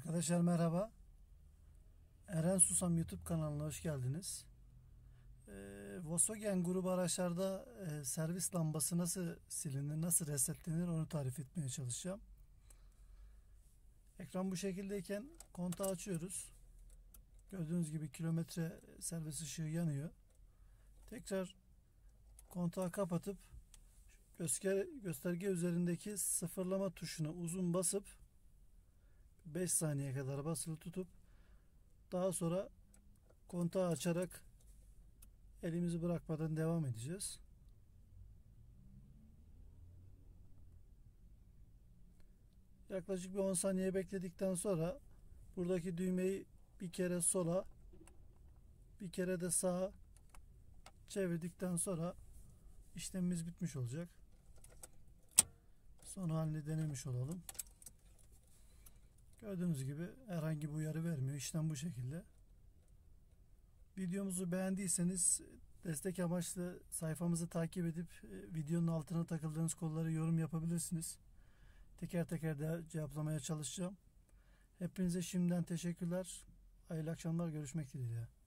Arkadaşlar merhaba. Eren Susam YouTube kanalına hoş geldiniz. Ee, Volkswagen grubu araçlarda e, servis lambası nasıl silinir, nasıl resetlenir onu tarif etmeye çalışacağım. Ekran bu şekildeyken kontağı açıyoruz. Gördüğünüz gibi kilometre servis ışığı yanıyor. Tekrar kontağı kapatıp göster gösterge üzerindeki sıfırlama tuşuna uzun basıp 5 saniye kadar basılı tutup daha sonra kontağı açarak elimizi bırakmadan devam edeceğiz. Yaklaşık bir 10 saniye bekledikten sonra buradaki düğmeyi bir kere sola bir kere de sağa çevirdikten sonra işlemimiz bitmiş olacak. Son halini denemiş olalım. Gördüğünüz gibi herhangi bir uyarı vermiyor. İşlem bu şekilde. Videomuzu beğendiyseniz destek amaçlı sayfamızı takip edip e, videonun altına takıldığınız kolları yorum yapabilirsiniz. Teker teker de cevaplamaya çalışacağım. Hepinize şimdiden teşekkürler. Hayırlı akşamlar. Görüşmek dileğiyle.